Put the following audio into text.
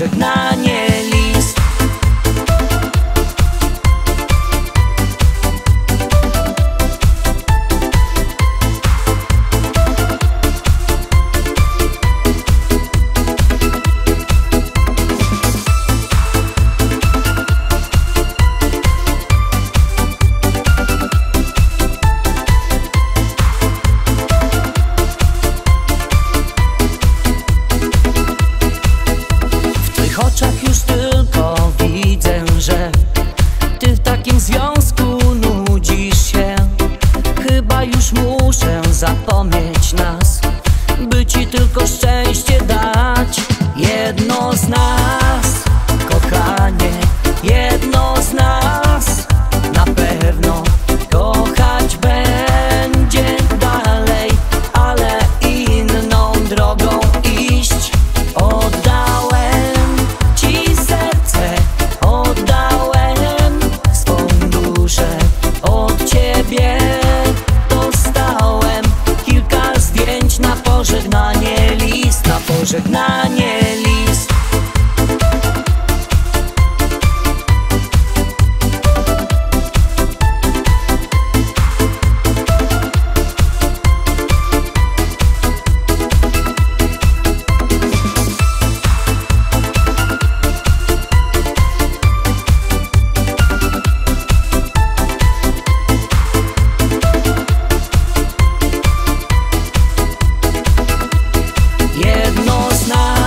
pożegnanie list tylko szczęście pożegnanie, list na pożegnanie, list. jednosna